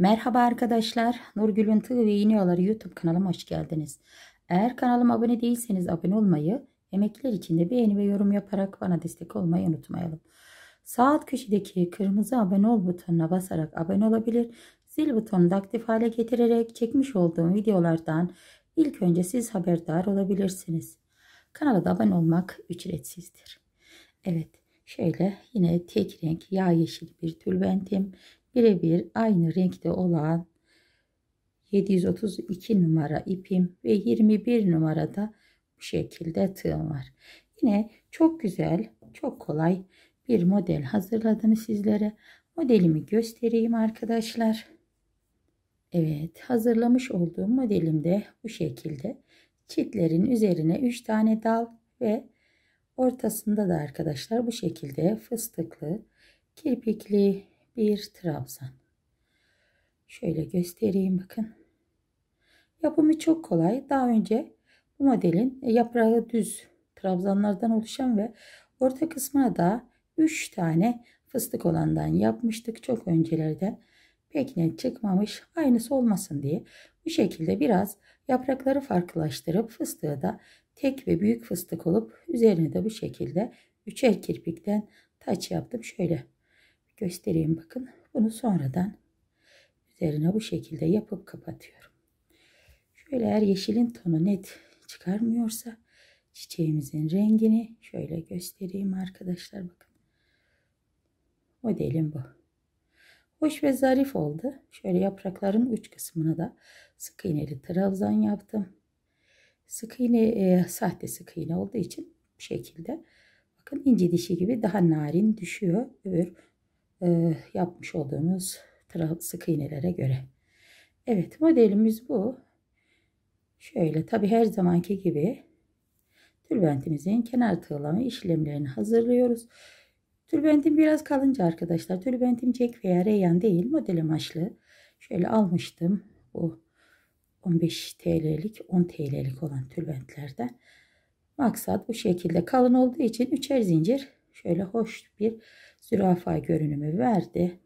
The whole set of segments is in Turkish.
Merhaba arkadaşlar. Nurgül'ün Tığ ve İğneoları YouTube kanalıma hoş geldiniz. Eğer kanalıma abone değilseniz abone olmayı, emekler için de beğeni ve yorum yaparak bana destek olmayı unutmayalım. Sağ köşedeki kırmızı abone ol butonuna basarak abone olabilir. Zil butonunu da aktif hale getirerek çekmiş olduğum videolardan ilk önce siz haberdar olabilirsiniz. Kanala da abone olmak ücretsizdir. Evet şöyle yine tek renk yağ yeşil bir tülbentim birebir aynı renkte olan 732 numara ipim ve 21 numarada bu şekilde tığım var. Yine çok güzel, çok kolay bir model hazırladım sizlere. Modelimi göstereyim arkadaşlar. Evet, hazırlamış olduğum modelimde bu şekilde çitlerin üzerine 3 tane dal ve ortasında da arkadaşlar bu şekilde fıstıklı, kirpikli bir trabzan. Şöyle göstereyim bakın. Yapımı çok kolay. Daha önce bu modelin yaprağı düz trabzanlardan oluşan ve orta kısmına da 3 tane fıstık olandan yapmıştık çok öncelerden. Pek net çıkmamış aynısı olmasın diye bu şekilde biraz yaprakları farklılaştırıp fıstığı da tek ve büyük fıstık olup üzerine de bu şekilde üçer kirpikten taç yaptım. Şöyle göstereyim bakın. Bunu sonradan üzerine bu şekilde yapıp kapatıyorum. Şöyle eğer yeşilin tonu net çıkarmıyorsa çiçeğimizin rengini şöyle göstereyim arkadaşlar bakın. Modelim bu. Hoş ve zarif oldu. Şöyle yaprakların uç kısmını da sık iğneli trabzan yaptım. Sık iğne e, sahte sık iğne olduğu için bu şekilde bakın ince dişi gibi daha narin düşüyor. Öbür e, yapmış olduğumuz sık iğnelere göre. Evet modelimiz bu. Şöyle tabi her zamanki gibi tülbentimizin kenar tığlama işlemlerini hazırlıyoruz. Tülbentim biraz kalınca arkadaşlar. Tülbentim cek veya reyyan değil model amaçlı. Şöyle almıştım. Bu 15 TL'lik 10 TL'lik olan tülbentlerden. Maksat bu şekilde kalın olduğu için üçer zincir şöyle hoş bir zürafa görünümü verdi.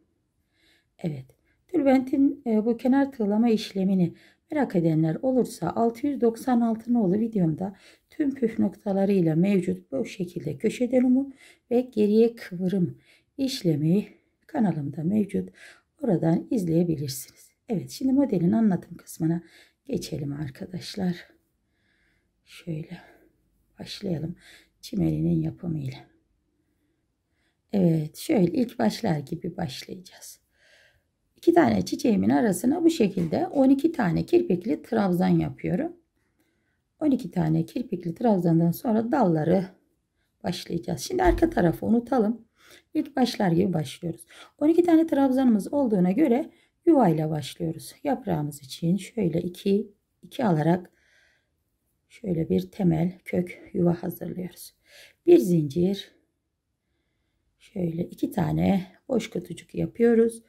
Evet. Tülbentin e, bu kenar tığlama işlemini merak edenler olursa 696 nolu videomda tüm püf noktalarıyla mevcut bu şekilde köşe dönümü ve geriye kıvırım işlemi kanalımda mevcut. Oradan izleyebilirsiniz. Evet şimdi modelin anlatım kısmına geçelim arkadaşlar. Şöyle başlayalım çimelinin yapımıyla. Evet şöyle ilk başlar gibi başlayacağız. İki tane çiçeğimin arasına bu şekilde 12 tane kirpikli trabzan yapıyorum. 12 tane kirpikli trabzandan sonra dalları başlayacağız. Şimdi arka tarafı unutalım. İlk başlar gibi başlıyoruz. 12 tane trabzanımız olduğuna göre yuvayla başlıyoruz. Yaprağımız için şöyle 2 2 alarak şöyle bir temel kök yuva hazırlıyoruz. Bir zincir şöyle iki tane boş kutucuk yapıyoruz.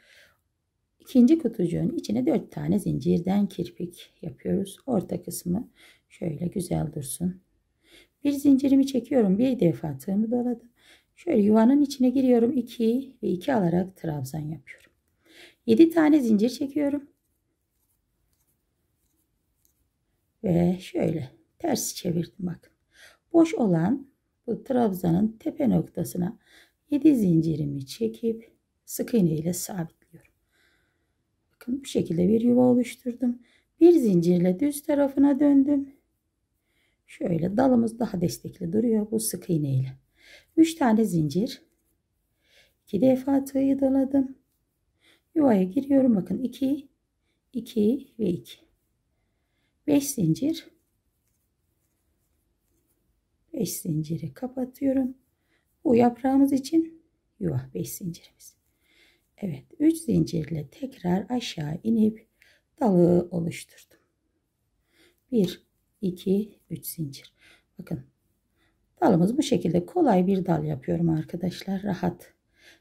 İkinci kutucuğun içine dört tane zincirden kirpik yapıyoruz. Orta kısmı şöyle güzel dursun. Bir zincirimi çekiyorum. Bir defa tığımı doladım. Şöyle yuvanın içine giriyorum. 2 ve 2 alarak trabzan yapıyorum. 7 tane zincir çekiyorum. Ve şöyle ters çevirdim bakın. Boş olan bu trabzanın tepe noktasına 7 zincirimi çekip sık iğne ile sabitliyorum. Bakın bu şekilde bir yuva oluşturdum. Bir zincirle düz tarafına döndüm. Şöyle dalımız daha destekli duruyor bu sık iğne ile. 3 tane zincir. 2 defa tığı doladım. Yuvaya giriyorum. Bakın 2, 2 ve 2. 5 zincir. 5 zinciri kapatıyorum. Bu yaprağımız için yuva 5 zincirimiz. Evet 3 zincirle tekrar aşağı inip dalı oluşturdum. 1 2 3 zincir. Bakın dalımız bu şekilde kolay bir dal yapıyorum arkadaşlar. Rahat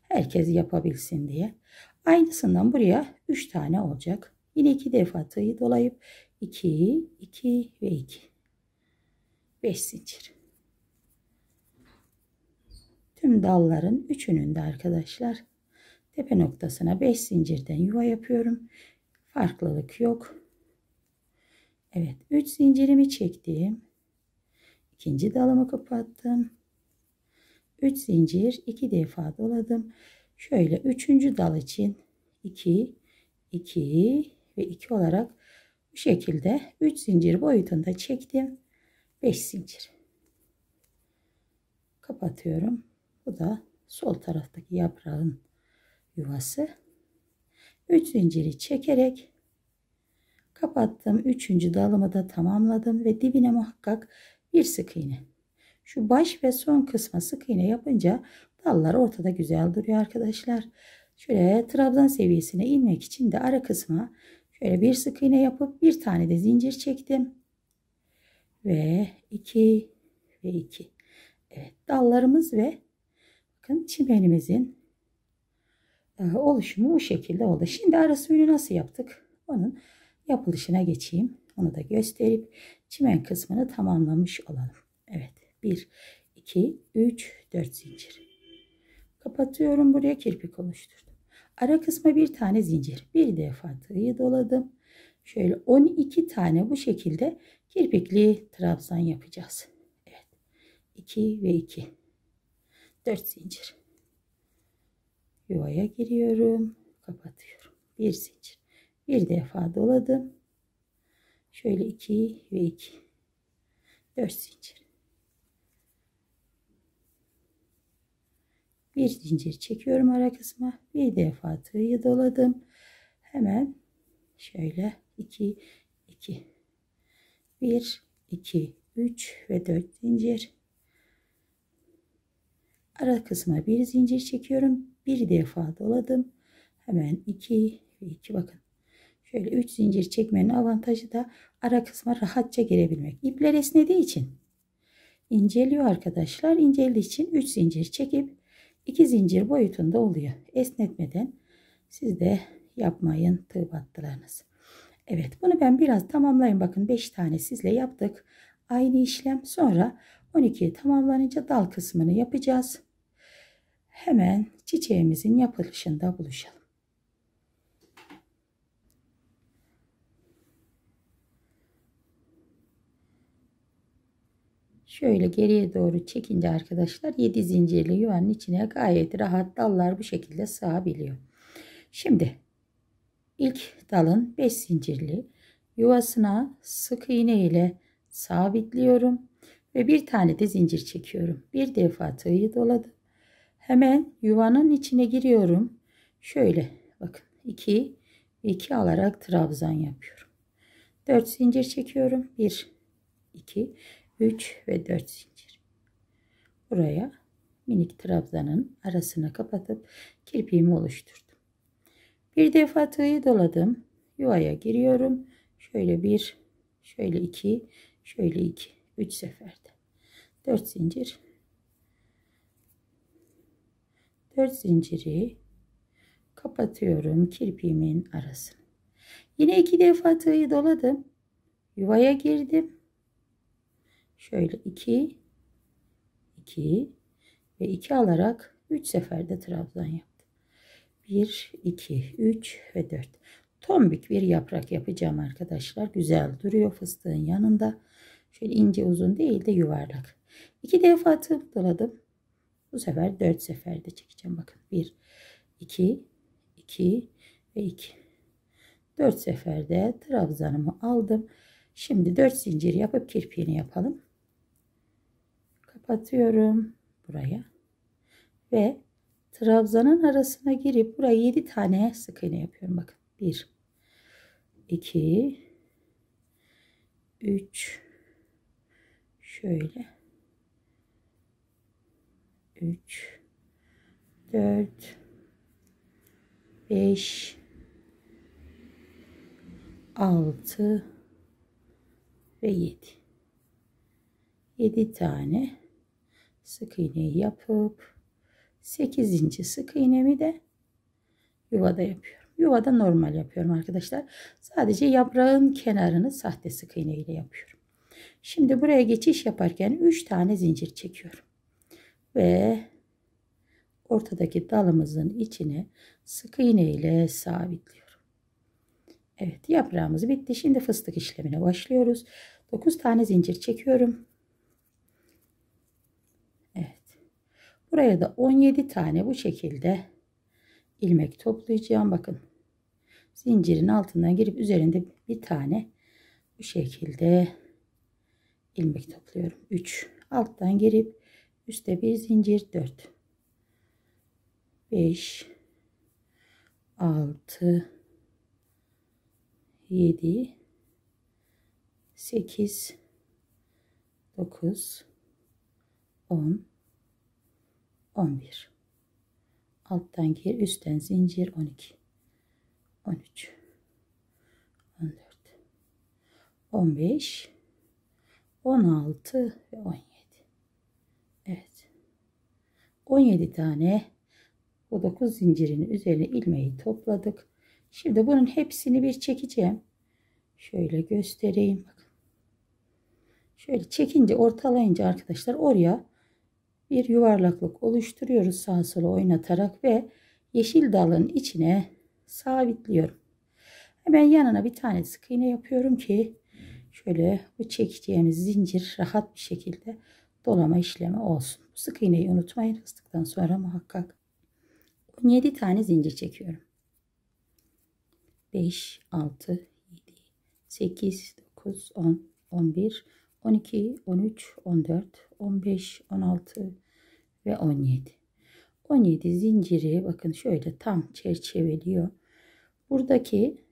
herkes yapabilsin diye. Aynısından buraya 3 tane olacak. Yine 2 defa tığı dolayıp 2 2 ve 2 5 zincir. Tüm dalların üçünün de arkadaşlar tepe noktasına 5 zincirden yuva yapıyorum. Farklılık yok. Evet 3 zincirimi çektim. İkinci dalımı kapattım. 3 zincir 2 defa doladım. Şöyle üçüncü dal için 2 2 ve 2 olarak bu şekilde 3 zincir boyutunda çektim. 5 zincir. Kapatıyorum. Bu da sol taraftaki yaprağın yuvası. 3 zinciri çekerek kapattım. Üçüncü dalımı da tamamladım ve dibine muhakkak bir sık iğne. Şu baş ve son kısma sık iğne yapınca dallar ortada güzel duruyor arkadaşlar. Şöyle trabzan seviyesine inmek için de ara kısma şöyle bir sık iğne yapıp bir tane de zincir çektim. Ve 2 ve 2. Evet dallarımız ve bakın çimenimizin e, oluşumu bu şekilde oldu. Şimdi ara suyunu nasıl yaptık? Onun yapılışına geçeyim. Onu da gösterip çimen kısmını tamamlamış olalım. Evet 1, 2, 3, 4 zincir. Kapatıyorum buraya kirpik oluşturdum. Ara kısma bir tane zincir. Bir defa tığı doladım. Şöyle 12 tane bu şekilde kirpikli trabzan yapacağız. Evet. 2 ve 2. 4 zincir. Yuvaya giriyorum. Kapatıyorum. Bir zincir. Bir defa doladım. Şöyle 2 ve 2. 4 zincir. Bir zincir çekiyorum ara kısma. Bir defa tığı doladım. Hemen şöyle 2 2 1 2 3 ve 4 zincir. Ara kısma bir zincir çekiyorum. Bir defa doladım. Hemen 2 ve 2 bakın. Şöyle 3 zincir çekmenin avantajı da ara kısma rahatça girebilmek. İpler esnediği için inceliyor arkadaşlar. İnceldiği için 3 zincir çekip 2 zincir boyutunda oluyor. Esnetmeden siz de yapmayın tığ battılarınız. Evet bunu ben biraz tamamlayayım. Bakın 5 tane sizle yaptık. Aynı işlem sonra 12 tamamlanınca dal kısmını yapacağız. Hemen çiçeğimizin yapılışında buluşalım. Şöyle geriye doğru çekince arkadaşlar 7 zincirli yuvanın içine gayet rahat dallar bu şekilde sığabiliyor. Şimdi ilk dalın 5 zincirli yuvasına sık iğne ile sabitliyorum ve bir tane de zincir çekiyorum. Bir defa tığı doladım. Hemen yuvanın içine giriyorum. Şöyle bakın 2 2 alarak trabzan yapıyorum. 4 zincir çekiyorum. 1 2 3 ve 4 zincir. Buraya minik trabzanın arasını kapatıp kirpiğimi oluşturdum. Bir defa tığı doladım. Yuvaya giriyorum. Şöyle bir, şöyle iki, şöyle iki, üç seferde. Dört zincir. Dört zinciri kapatıyorum kirpiğimin arasını. Yine iki defa tığı doladım. Yuvaya girdim. Şöyle 2 2 ve 2 alarak 3 seferde trabzan yaptım. 1 2 3 ve 4. Tombik bir yaprak yapacağım arkadaşlar. Güzel duruyor fıstığın yanında. Şöyle ince uzun değil de yuvarlak. 2 defa tığım doladım. Bu sefer 4 seferde çekeceğim. Bakın 1 2 2 ve 2. 4 seferde trabzanımı aldım. Şimdi 4 zincir yapıp kirpiğini yapalım kapatıyorum buraya ve trabzanın arasına girip buraya 7 tane sık iğne yapıyorum bakın 1 2 3 şöyle 3 4 5 6 ve 7 7 tane sık iğneyi yapıp 8. sık iğnemi de yuvada yapıyorum. Yuvada normal yapıyorum arkadaşlar. Sadece yaprağın kenarını sahte sık iğne ile yapıyorum. Şimdi buraya geçiş yaparken 3 tane zincir çekiyorum. Ve ortadaki dalımızın içine sık iğne ile sabitliyorum. Evet yaprağımız bitti. Şimdi fıstık işlemine başlıyoruz. 9 tane zincir çekiyorum. Evet. Buraya da 17 tane bu şekilde ilmek toplayacağım. Bakın. Zincirin altından girip üzerinde bir tane bu şekilde ilmek topluyorum. 3 alttan girip üstte bir zincir 4 5 6 7 8 9 10 11 alttan gir üstten zincir 12 13 14 15 16 ve 17 Evet 17 tane bu 9 zincirin üzerine ilmeği topladık. Şimdi bunun hepsini bir çekeceğim. Şöyle göstereyim. Şöyle çekince ortalayınca arkadaşlar oraya bir yuvarlaklık oluşturuyoruz sağa sola oynatarak ve yeşil dalın içine sabitliyorum. Hemen yanına bir tane sık iğne yapıyorum ki şöyle bu çekeceğimiz zincir rahat bir şekilde dolama işlemi olsun. Sık iğneyi unutmayın fıstıktan sonra muhakkak 17 tane zincir çekiyorum. 5, 6, 7, 8, 9, 10, 11, 12, 13, 14, 15, 16 ve 17. 17 zinciri bakın şöyle tam çerçeveliyor. Buradaki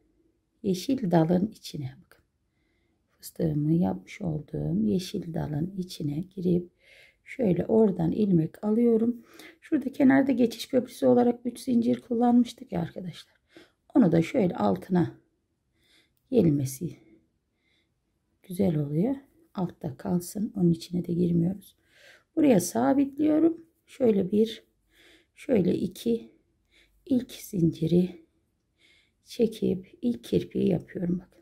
yeşil dalın içine. Fıstığımı yapmış olduğum yeşil dalın içine girip şöyle oradan ilmek alıyorum. Şurada kenarda geçiş köprüsü olarak 3 zincir kullanmıştık ya arkadaşlar. Onu da şöyle altına gelmesi güzel oluyor. Altta kalsın. Onun içine de girmiyoruz. Buraya sabitliyorum. Şöyle bir, şöyle iki, ilk zinciri çekip ilk kirpiği yapıyorum. Bakın.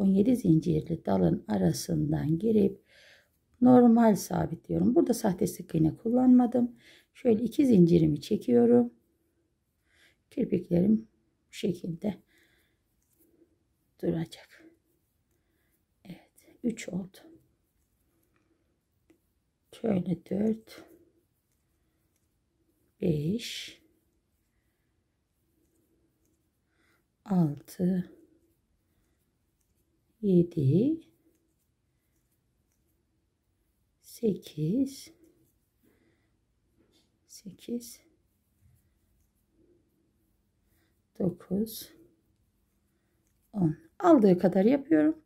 17 zincirli dalın arasından girip normal sabitliyorum. Burada sahte sık iğne kullanmadım. Şöyle iki zincirimi çekiyorum. Kirpiklerim bu şekilde duracak. Evet, 3 oldu. Şöyle 4 5 6 7 8 8 9 10 aldığı kadar yapıyorum.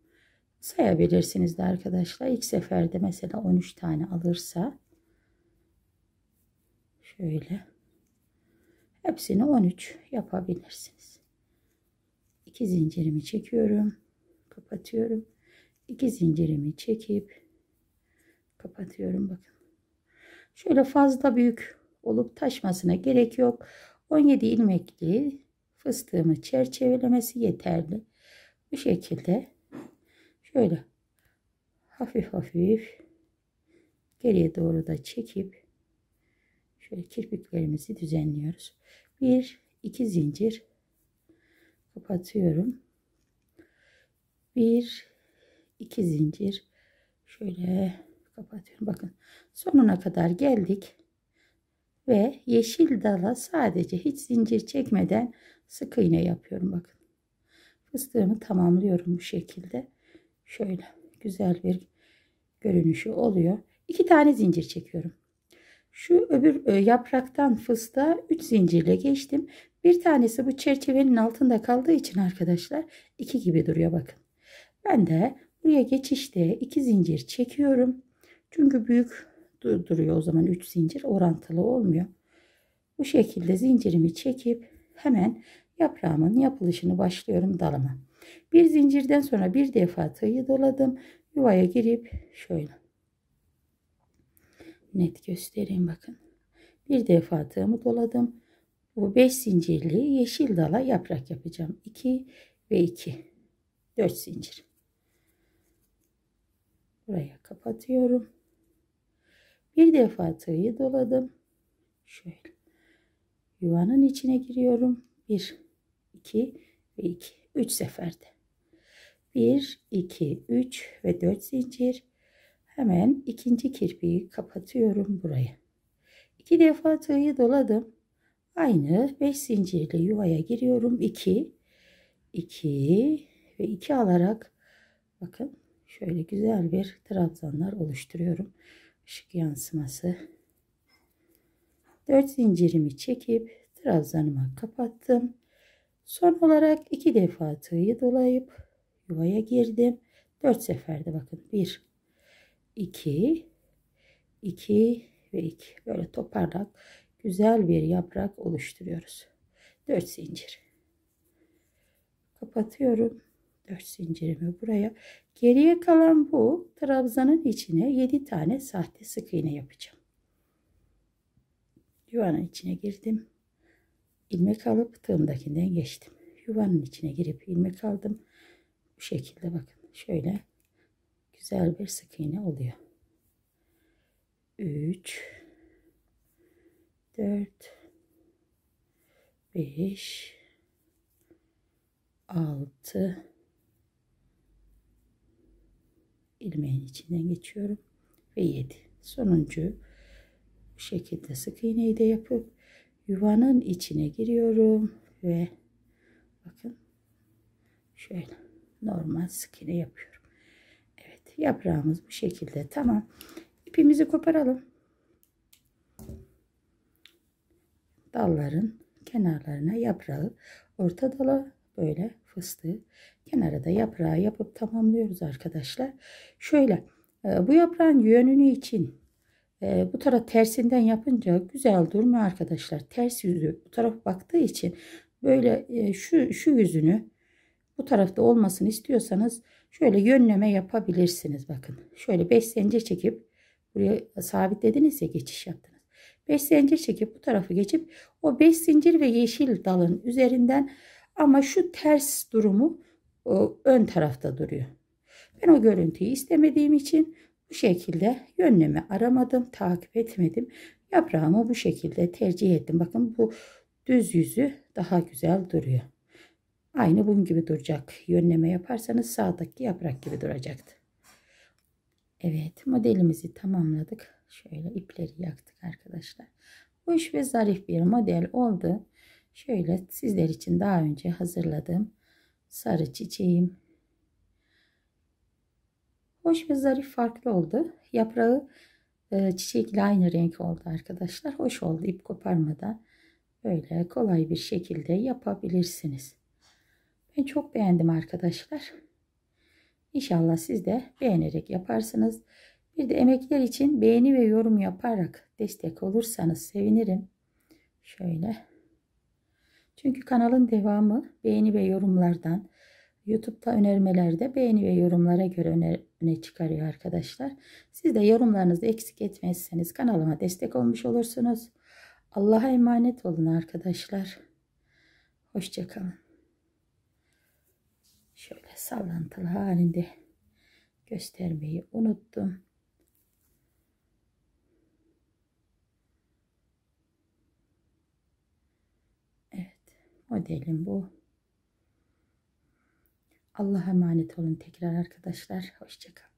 Sayabilirsiniz de arkadaşlar. İlk seferde mesela 13 tane alırsa şöyle hepsini 13 yapabilirsiniz. 2 zincirimi çekiyorum kapatıyorum 2 zincirimi çekip kapatıyorum bakın şöyle fazla büyük olup taşmasına gerek yok 17 ilmekli fıstığımı çerçevelemesi yeterli bu şekilde şöyle hafif hafif geriye doğru da çekip şöyle kirpiklerimizi düzenliyoruz. Bir, iki zincir kapatıyorum. Bir, iki zincir şöyle kapatıyorum. Bakın sonuna kadar geldik ve yeşil dala sadece hiç zincir çekmeden sık iğne yapıyorum bakın. Fıstığımı tamamlıyorum bu şekilde. Şöyle güzel bir görünüşü oluyor. İki tane zincir çekiyorum. Şu öbür e, yapraktan fıstığa 3 zincirle geçtim. Bir tanesi bu çerçevenin altında kaldığı için arkadaşlar iki gibi duruyor bakın. Ben de buraya geçişte iki zincir çekiyorum. Çünkü büyük duruyor o zaman 3 zincir orantılı olmuyor. Bu şekilde zincirimi çekip hemen yaprağımın yapılışını başlıyorum dalıma. Bir zincirden sonra bir defa tığı doladım. Yuvaya girip şöyle net göstereyim bakın. Bir defa tığımı doladım. Bu 5 zincirli yeşil dala yaprak yapacağım. 2 ve 2. 4 zincir. Buraya kapatıyorum. Bir defa tığı doladım. Şöyle. Yuvanın içine giriyorum. 1 2 ve 2. 3 seferde. 1, 2, 3 ve 4 zincir. Hemen ikinci kirpiği kapatıyorum buraya. İki defa tığı doladım. Aynı 5 zincirle yuvaya giriyorum. 2, 2 ve 2 alarak bakın şöyle güzel bir trabzanlar oluşturuyorum. Işık yansıması. 4 zincirimi çekip trabzanıma kapattım. Son olarak iki defa tığı dolayıp yuvaya girdim. 4 seferde bakın 1 2 2 ve 2 böyle toparlak güzel bir yaprak oluşturuyoruz. 4 zincir. Kapatıyorum. 4 zincirimi buraya. Geriye kalan bu trabzanın içine 7 tane sahte sık iğne yapacağım. Yuvanın içine girdim. ilmek alıp tığımdakinden geçtim. Yuvanın içine girip ilmek aldım. Bu şekilde bakın. Şöyle güzel bir sık iğne oluyor. 3 4 5 6 ilmeğin içinden geçiyorum ve 7 sonuncu bu şekilde sık iğneyi de yapıp yuvanın içine giriyorum ve bakın şöyle normal sık iğne yapıyorum. Evet yaprağımız bu şekilde. Tamam ipimizi koparalım. Dalların kenarlarına yaprağı orta dala böyle fıstığı kenara yaprağı yapıp tamamlıyoruz arkadaşlar. Şöyle e, bu yaprağın yönünü için e, bu taraf tersinden yapınca güzel durmuyor arkadaşlar. Ters yüzü bu taraf baktığı için böyle e, şu, şu yüzünü bu tarafta olmasını istiyorsanız şöyle yönleme yapabilirsiniz. Bakın şöyle 5 zincir çekip buraya sabitlediniz ya geçiş yaptınız. 5 zincir çekip bu tarafı geçip o 5 zincir ve yeşil dalın üzerinden ama şu ters durumu o ön tarafta duruyor. Ben o görüntüyü istemediğim için bu şekilde yönlemi aramadım, takip etmedim. Yaprağımı bu şekilde tercih ettim. Bakın bu düz yüzü daha güzel duruyor. Aynı bunun gibi duracak. Yönleme yaparsanız sağdaki yaprak gibi duracaktı. Evet modelimizi tamamladık. Şöyle ipleri yaktık arkadaşlar. Hoş ve zarif bir model oldu. Şöyle sizler için daha önce hazırladığım sarı çiçeğim. Hoş ve zarif farklı oldu. Yaprağı e, çiçekle aynı renk oldu arkadaşlar. Hoş oldu ip koparmadan. Böyle kolay bir şekilde yapabilirsiniz. Ben çok beğendim arkadaşlar. İnşallah siz de beğenerek yaparsınız. Bir de emekler için beğeni ve yorum yaparak destek olursanız sevinirim. Şöyle. Çünkü kanalın devamı beğeni ve yorumlardan, YouTube'da önermelerde beğeni ve yorumlara göre öne, çıkarıyor arkadaşlar. Siz de yorumlarınızı eksik etmezseniz kanalıma destek olmuş olursunuz. Allah'a emanet olun arkadaşlar. Hoşçakalın. Şöyle sallantılı halinde göstermeyi unuttum. Modelim bu. Allah'a emanet olun tekrar arkadaşlar. Hoşçakalın.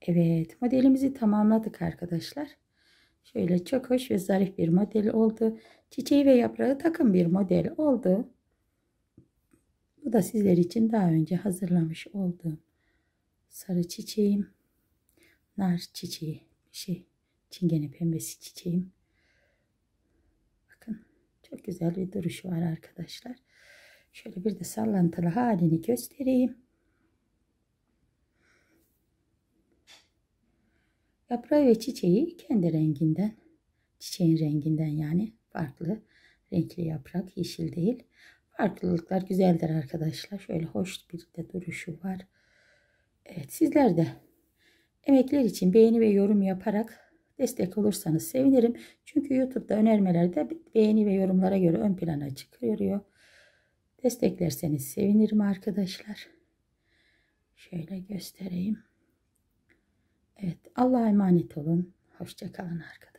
Evet modelimizi tamamladık arkadaşlar. Şöyle çok hoş ve zarif bir model oldu. Çiçeği ve yaprağı takım bir model oldu. Bu da sizler için daha önce hazırlamış olduğum sarı çiçeğim nar çiçeği şey çingene pembesi çiçeğim. Bakın çok güzel bir duruşu var arkadaşlar. Şöyle bir de sallantılı halini göstereyim. Yaprağı ve çiçeği kendi renginden, çiçeğin renginden yani farklı renkli yaprak, yeşil değil. Farklılıklar güzeldir arkadaşlar. Şöyle hoş bir de duruşu var. Evet sizler de Emekler için beğeni ve yorum yaparak destek olursanız sevinirim. Çünkü YouTube'da önermelerde beğeni ve yorumlara göre ön plana çıkıyor. Desteklerseniz sevinirim arkadaşlar. Şöyle göstereyim. Evet Allah'a emanet olun. Hoşçakalın arkadaşlar.